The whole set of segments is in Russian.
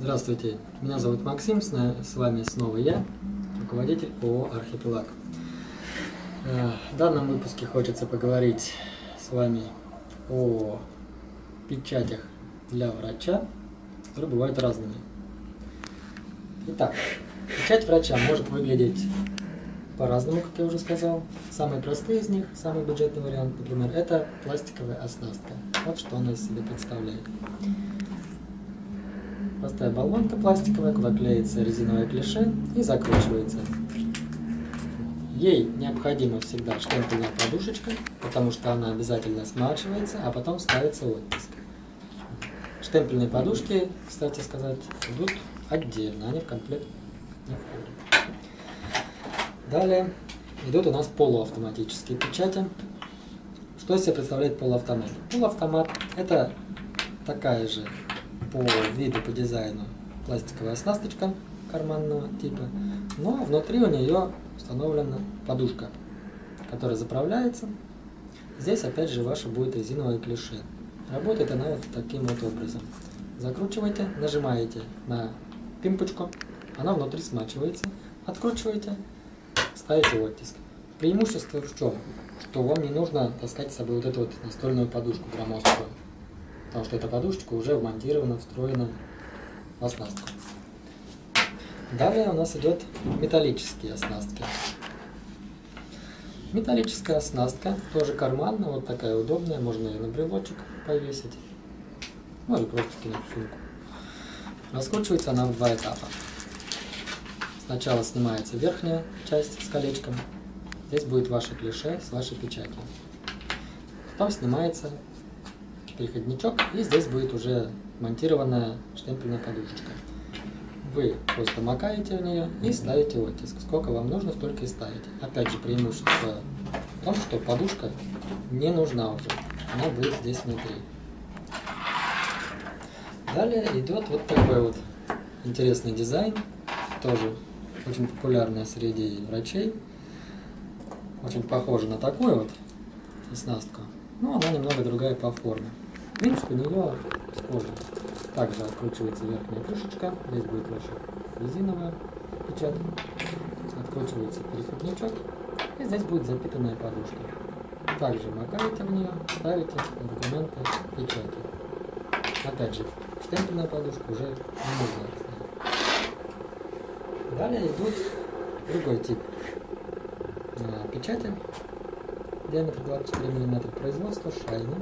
Здравствуйте, меня зовут Максим, с вами снова я, руководитель ООО «Архипелаг». Э, в данном выпуске хочется поговорить с вами о печатях для врача, которые бывают разными. Итак, печать врача может выглядеть по-разному, как я уже сказал. Самые простые из них, самый бюджетный вариант, например, это пластиковая оснастка. Вот что она из себя представляет. Простая болванка пластиковая, куда клеится резиновое клише и закручивается. Ей необходима всегда штемпельная подушечка, потому что она обязательно смачивается, а потом ставится оттиск. Штемпельные подушки, кстати сказать, идут отдельно, они в комплект не входят. Далее идут у нас полуавтоматические печати. Что из себя представляет полуавтомат? Полуавтомат – это такая же по виду, по дизайну пластиковая оснасточка карманного типа, но внутри у нее установлена подушка, которая заправляется. Здесь опять же ваша будет резиновое клише. Работает она вот таким вот образом. Закручиваете, нажимаете на пимпочку, она внутри смачивается, откручиваете, ставите оттиск. Преимущество в чем? Что вам не нужно таскать с собой вот эту вот настольную подушку громоздкую потому что эта подушечка уже вмонтирована, встроена в оснастку. Далее у нас идет металлические оснастки. Металлическая оснастка, тоже карманная, вот такая удобная, можно ее на брелочек повесить, ну или просто кинуть в сумку. Раскручивается она в два этапа. Сначала снимается верхняя часть с колечком, здесь будет ваше клише с вашей печатью. Потом снимается переходничок, и здесь будет уже монтированная штемпельная подушечка. Вы просто макаете в нее и ставите оттиск. Сколько вам нужно, столько и ставите. Опять же, преимущество в том, что подушка не нужна уже. Она будет здесь внутри. Далее идет вот такой вот интересный дизайн, тоже очень популярный среди врачей. Очень похоже на такую вот оснастку, но она немного другая по форме. В принципе, у нее схоже. Также откручивается верхняя крышечка. Здесь будет ваша резиновая печать. Откручивается переходничок. И здесь будет запитанная подушка. Также макаете в нее, ставите документы печати. Опять же, штемпельная подушка уже не нужна. Далее идут другой тип э, печати. Диаметр 24 мм производства, шайна.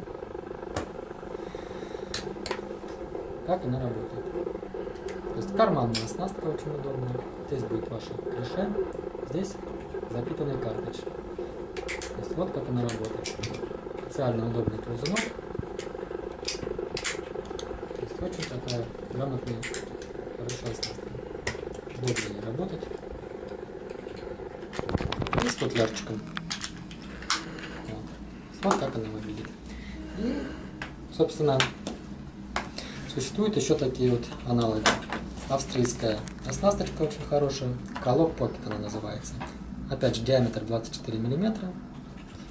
Как она работает. То есть карманная оснастка очень удобная. Здесь будет ваше клише, здесь запитанный картridж. То есть вот как она работает. Специально удобный ползунок. То есть очень такая грамотная, хорошая оснастка. Удобно работать. И с футлярчиком. Вот. вот как она выглядит. И, собственно, Существуют еще такие вот аналоги. Австрийская оснасточка очень хорошая. Колок Pocket она называется. Опять же, диаметр 24 мм.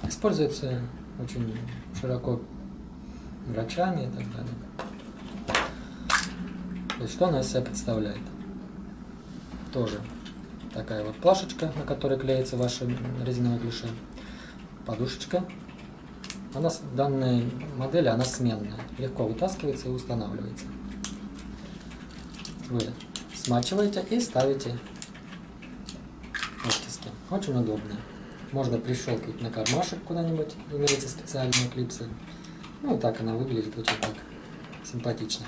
Используется очень широко врачами и так далее. То есть, что она из себя представляет? Тоже такая вот плашечка, на которой клеится ваша резиновая клише. Подушечка она в данной модели она сменная, легко вытаскивается и устанавливается. Вы смачиваете и ставите оттиски. Очень удобно. Можно прищелкивать на кармашек куда-нибудь, имеются специальные клипсы. Ну и так она выглядит очень так симпатично.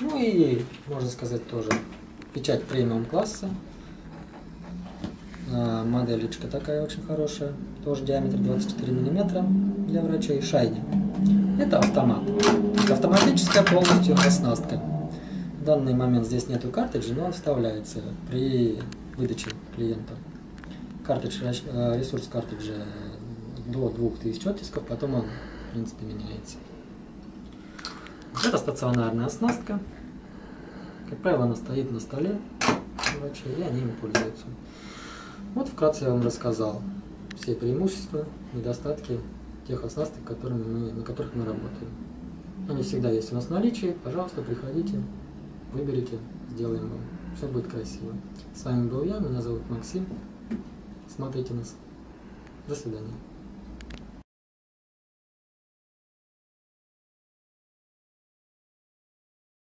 Ну и, можно сказать, тоже печать премиум класса. А, моделечка такая очень хорошая, тоже диаметр 24 мм для врачей, шайни. Это автомат, автоматическая полностью оснастка. В данный момент здесь нету картриджа, но он вставляется при выдаче клиента. Картридж, э, ресурс картриджа до 2000 оттисков, потом он в принципе меняется. Это стационарная оснастка. Как правило, она стоит на столе врачей, и они им пользуются. Вот вкратце я вам рассказал все преимущества, недостатки тех оснасток, которыми мы, на которых мы работаем. Они всегда есть у нас в наличии, пожалуйста, приходите, выберите, сделаем вам. Все будет красиво. С вами был я, меня зовут Максим. Смотрите нас. До свидания.